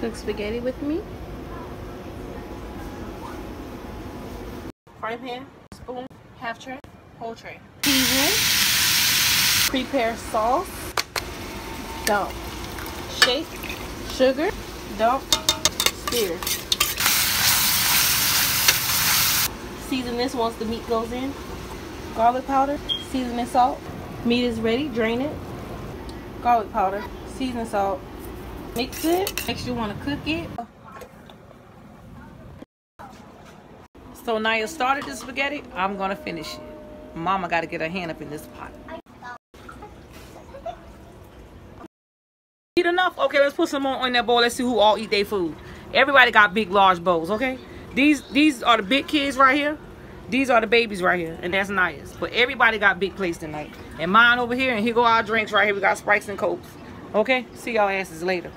Cook spaghetti with me. Fry pan, spoon, half tray, whole tray. Season. Prepare sauce. Dump. Shake. Sugar. Dump. Stir. Season this once the meat goes in. Garlic powder. Season and salt. Meat is ready. Drain it. Garlic powder. Season salt. Mix it. Make sure you want to cook it. So Naya started the spaghetti. I'm gonna finish it. Mama got to get her hand up in this pot. Eat enough? Okay, let's put some more on that bowl. Let's see who all eat their food. Everybody got big, large bowls. Okay, these these are the big kids right here. These are the babies right here, and that's Naya's. But everybody got big plates tonight. And mine over here, and here go our drinks right here. We got Sprites and Cokes. Okay, see y'all asses later.